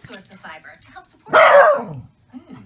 source of fiber to help support. Hmm,